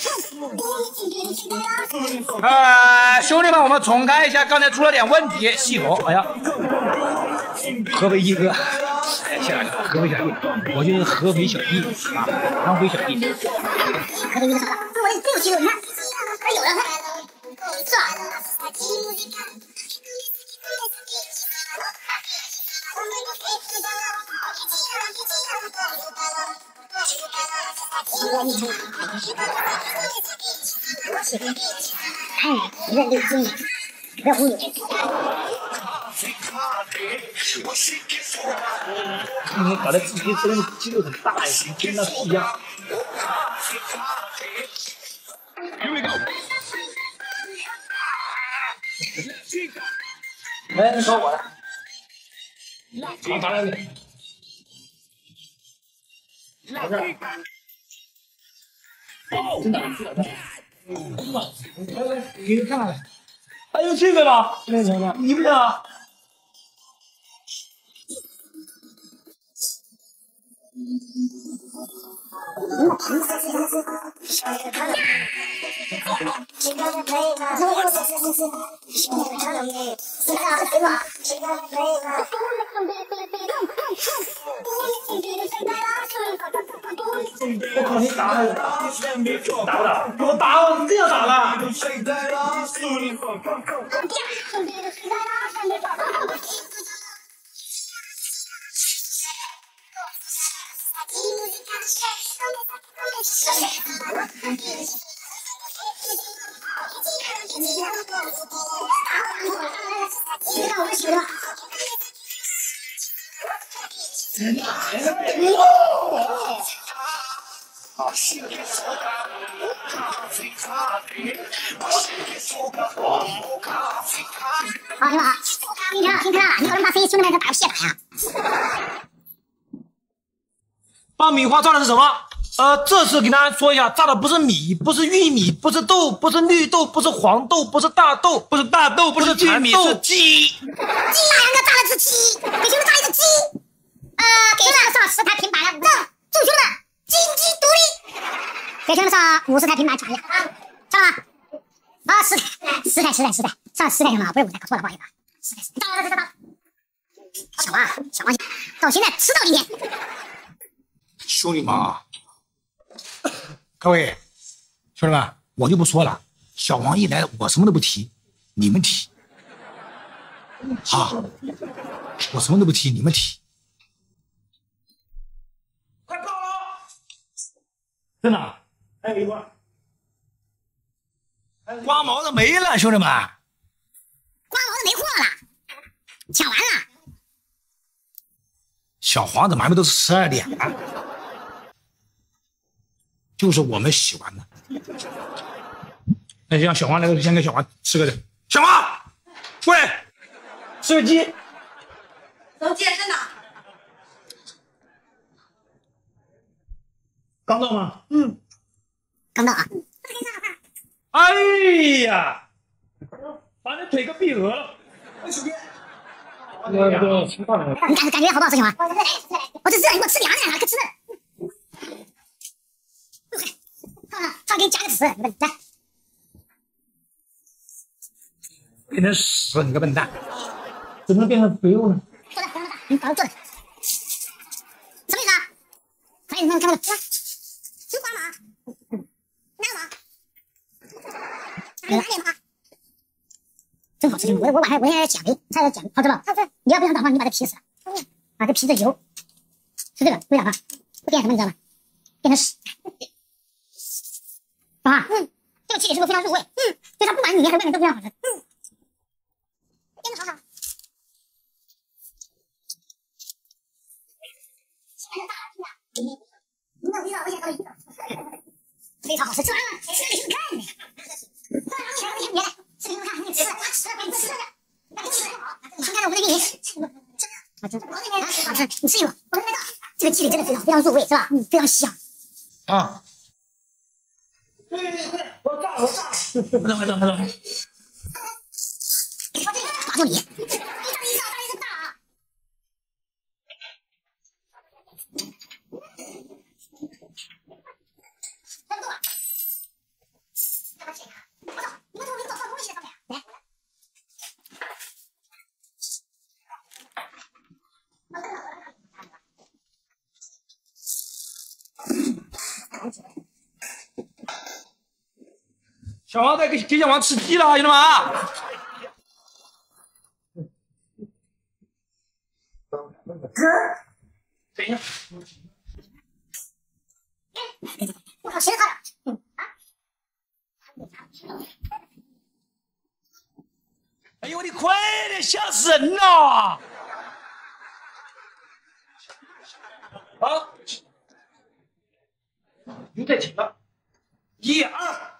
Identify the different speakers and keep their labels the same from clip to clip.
Speaker 1: 呃，兄弟们，我们重开一下，刚才出了点问题，系统。哎呀，合肥一哥，哎，谢谢合肥小弟，我就是合肥小弟啊，安徽小弟。
Speaker 2: 合肥一个啥？我的队友肌肉，你看，还有人看，是吧？看，一个六斤，不要忽悠。
Speaker 1: 你搞得自己真的肌肉很大呀，跟那不一样。哎，你找我了。好，打两你。老师。哦，真的，真的，真的。来来，给你看看。还有这个呢？那什么？你不想打了，打不打？给我打，我真要打了。
Speaker 2: 好，挺好啊。听课，听课，你可能把声音兄弟们都打个屁打呀！
Speaker 1: 爆米花炸的是什么？呃，这次给大家说一下，炸的不是米，不是玉米，不是豆，不是绿豆，不是黄豆，不是大豆，不是大豆，不是玉米，是鸡。
Speaker 2: 鸡大杨哥炸了只鸡，给兄弟炸一只鸡。呃，给兄弟上十台平板了，五个，祝兄弟们经济独立。给兄弟上五十台平板抢一下，上了吗？啊，十台，十台，十台，十台，上十台行吗？不是五台，搞错了，不好意思。十台，到了，到了，到。小王，小王，到现在迟到今天。
Speaker 1: 兄弟们啊，各位兄弟们，我就不说了。小王一来，我什么都不提，你们提啊！我什么都不提，你们提。快到了！真的？还有一罐。刮毛的没了，兄弟们。
Speaker 2: 刮毛的没货了，抢完了。
Speaker 1: 小黄怎么还没都十二点了？就是我们喜欢的。那让小黄来，先给小黄吃个的。小黄，过来，吃个鸡。
Speaker 3: 能健身的。
Speaker 1: 刚到吗？
Speaker 2: 嗯，刚到啊。
Speaker 1: 哎呀，把你腿给闭合了。我都吃饭了。
Speaker 2: 你感感觉好不好吃，小王？我这热，你给我吃凉的，哪可吃的？看看，上给你加个屎，你来。
Speaker 1: 变成屎，你个笨蛋！怎么能变成肥肉呢？
Speaker 2: 坐在火上打，你把它坐着。我我晚上我现在减肥，菜要减，好吃吧？好吃。你要不想长胖，你把这皮撕了，把这皮子油，是这个，不想啊？不点什么你知道吗？变成屎。啊，嗯，这个鸡腿是不是非常入味？嗯，就它不管里面还是外面都非常好吃。嗯，真的好好。那味道我想到一个，非常好吃，吃完了，吃给你们看，你吃，吃，吃，吃这个，那你吃的好，你这我这边好吃，你吃一口，我这边这个鸡腿真的非常非常入味，是吧？嗯，非常香。
Speaker 1: 啊。对对对，我炸了，我炸了，快走快走快点！
Speaker 2: 我这个抓住你，
Speaker 1: 小王在给给小王吃鸡了，兄弟们啊！等一下，
Speaker 2: 我靠，谁他的？啊？
Speaker 1: 哎呦，你快点，吓死人了！啊，又在紧了，一二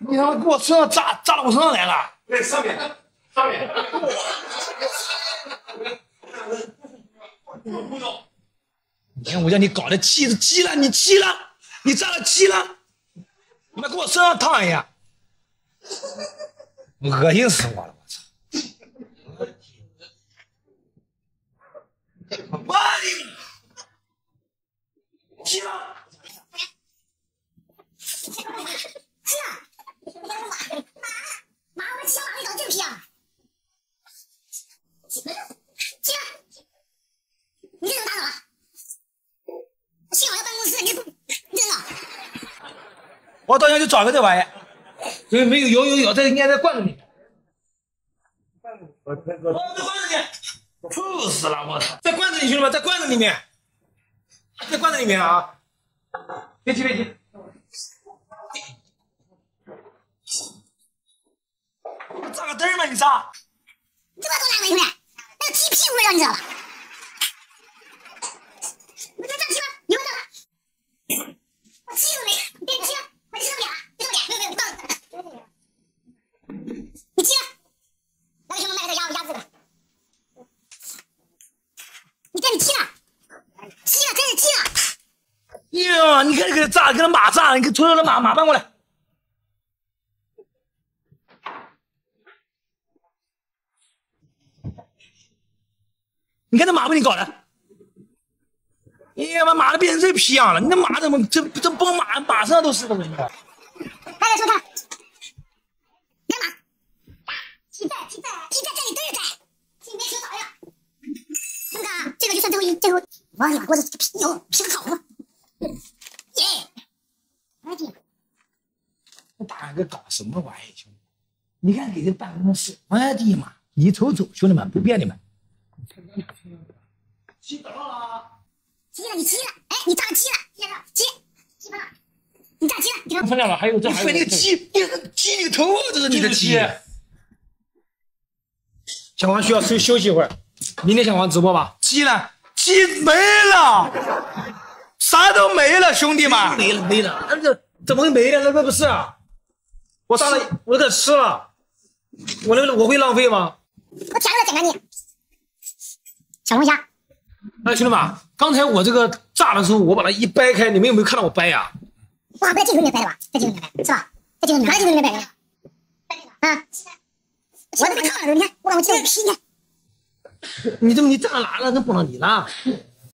Speaker 2: 你
Speaker 1: 他妈给我身上炸炸到我身上来了！
Speaker 4: 对，上面，上面。
Speaker 1: 你看我叫你搞的气气了，你气了，你炸了鸡了，你妈给我身上烫一下，恶心死我了！我操！我你气了！
Speaker 2: 是啊，马马我怎么打倒了？幸好在办公室，你不真的。
Speaker 1: 我到家就找个这玩意儿，因为没有有有有，这应该在罐子里面。
Speaker 4: 我
Speaker 1: 在罐子里，臭死了！我操，在罐子里，兄弟们，在罐子里面，在罐子里面啊！别急别急，炸个灯儿吗？你炸？
Speaker 2: 你这么多烂尾兄弟，那个踢屁股味道你知道吧？我这站起来，你闻到了？我气都没，你别踢了，我踢了不了，别动脸，没有没有，你放。你踢了，来给兄弟卖个鸭鸭子的。你看你踢了，踢了，真是踢了。
Speaker 1: 呀，你看你给他炸，给他马炸，你给所有的马马搬过来。你看这马被你搞的，哎呀妈，马都变成这皮样了！你那马怎么这这崩马马上都是的，我跟你说。
Speaker 2: 大家收看，干嘛？鸡蛋，鸡蛋，鸡蛋这里都有蛋，今天吃早呀。兄弟，这个就算最后一最后，我的妈，我这皮哟，皮个好吗？耶！哎弟，
Speaker 1: 这大哥搞什么玩意，兄弟？你看给这办公室，我的妈！你瞅瞅，兄弟们，不骗你们。起早了，
Speaker 2: 鸡了，你鸡了，哎，你炸了鸡了，鸡鸡了，你炸鸡了，你看
Speaker 4: 分掉了，还有这还有
Speaker 1: 那个鸡，你个鸡你个头，这是你的鸡。小王需要休休息一会儿，明天小王直播吧。鸡呢？鸡没了，啥都没了，兄弟们。
Speaker 4: 没了没了，那这怎么会没了？那那不是啊，我杀了，我给吃了，我那我会浪费吗？
Speaker 2: 我舔了再捡给你。小龙虾，
Speaker 4: 哎，兄弟们，刚才我这个炸的时候，我把它一掰开，你们有没有看到我掰呀、
Speaker 2: 哇，在镜头里面掰的吧？在镜头里面掰，是吧？在镜头里面，在镜头里面掰的。啊！我怎么看了，你看，我把我鸡肉皮，你看，
Speaker 4: 你这么你炸哪了？那不能你了？